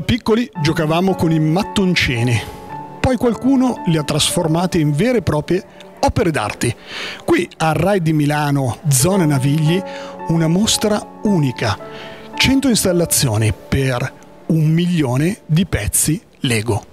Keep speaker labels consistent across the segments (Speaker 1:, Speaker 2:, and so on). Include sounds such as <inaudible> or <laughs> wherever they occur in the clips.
Speaker 1: piccoli giocavamo con i mattoncini, poi qualcuno li ha trasformati in vere e proprie opere d'arte. Qui a Rai di Milano, zona Navigli, una mostra unica. 100 installazioni per un milione di pezzi Lego.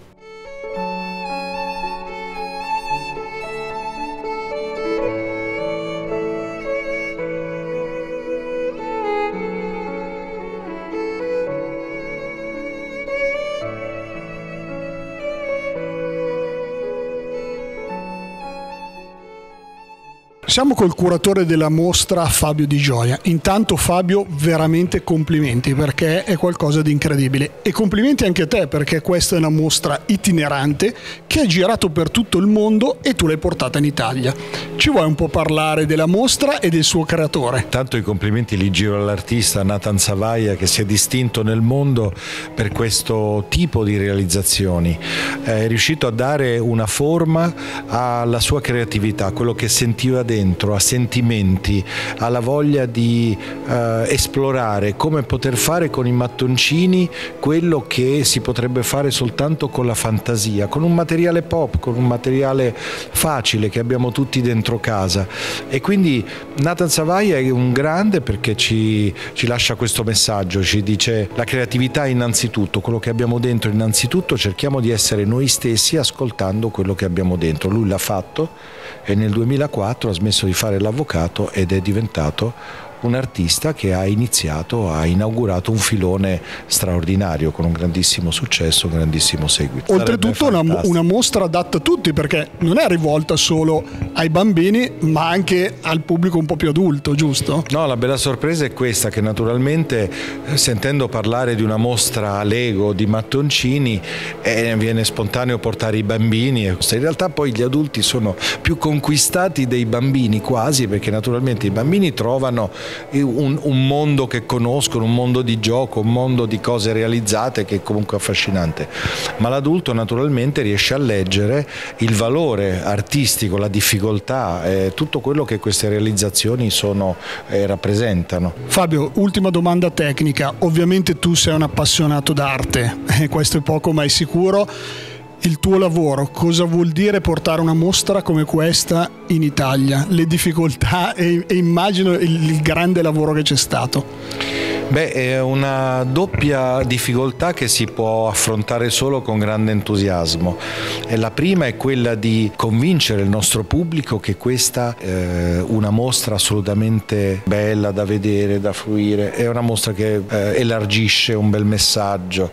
Speaker 1: Siamo col curatore della mostra Fabio Di Gioia. Intanto Fabio, veramente complimenti perché è qualcosa di incredibile e complimenti anche a te perché questa è una mostra itinerante che ha girato per tutto il mondo e tu l'hai portata in Italia. Ci vuoi un po' parlare della mostra e del suo creatore?
Speaker 2: Tanto i complimenti li giro all'artista Nathan Savaia che si è distinto nel mondo per questo tipo di realizzazioni. È riuscito a dare una forma alla sua creatività, quello che sentiva dentro a sentimenti, alla voglia di eh, esplorare come poter fare con i mattoncini quello che si potrebbe fare soltanto con la fantasia, con un materiale pop, con un materiale facile che abbiamo tutti dentro casa. E quindi Nathan Savai è un grande perché ci, ci lascia questo messaggio, ci dice la creatività innanzitutto, quello che abbiamo dentro innanzitutto cerchiamo di essere noi stessi ascoltando quello che abbiamo dentro. Lui l'ha fatto e nel 2004 ha smesso di fare l'avvocato ed è diventato un artista che ha iniziato, ha inaugurato un filone straordinario con un grandissimo successo, un grandissimo seguito.
Speaker 1: Oltretutto una, una, mostra adatta a tutti perché non è rivolta solo ai bambini ma anche al pubblico un po' più adulto, giusto?
Speaker 2: No, la bella sorpresa è questa che naturalmente sentendo parlare di una mostra Lego di mattoncini eh, viene spontaneo portare i bambini in realtà poi gli adulti sono più conquistati dei bambini quasi perché naturalmente i bambini trovano un, un, mondo che conoscono, un mondo di gioco, un mondo di cose realizzate che è comunque affascinante. Ma l'adulto naturalmente riesce a leggere il valore artistico, la difficoltà, eh, tutto quello che queste realizzazioni sono, eh, rappresentano.
Speaker 1: Fabio, ultima domanda tecnica. Ovviamente tu sei un appassionato d'arte, <laughs> questo è poco ma è sicuro il tuo lavoro, cosa vuol dire portare una mostra come questa in Italia, le difficoltà e, e immagino il, il grande lavoro che c'è stato.
Speaker 2: Beh, è una doppia difficoltà che si può affrontare solo con grande entusiasmo. E la prima è quella di convincere il nostro pubblico che questa è una mostra assolutamente bella da vedere, da fruire, è una mostra che eh, elargisce un bel messaggio.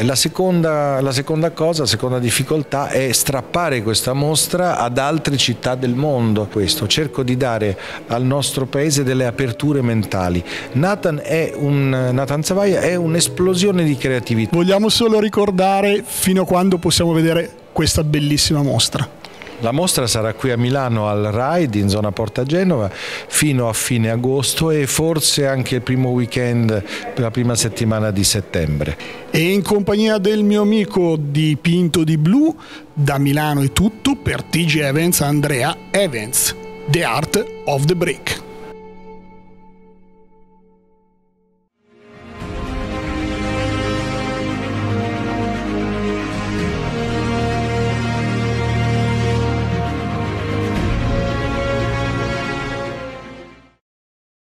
Speaker 2: La seconda, la seconda cosa, la seconda difficoltà è strappare questa mostra ad altre città del mondo. Questo cerco di dare al nostro paese delle aperture mentali. Nathan è un un Nathan Savaia è un'esplosione di creatività.
Speaker 1: Vogliamo solo ricordare fino a quando possiamo vedere questa bellissima mostra.
Speaker 2: La mostra sarà qui a Milano al Ride in zona Porta Genova fino a fine agosto e forse anche il primo weekend, la prima settimana di settembre.
Speaker 1: E in compagnia del mio amico dipinto di blu, da Milano è tutto per TG Evans Andrea Evans, The Art of the Break.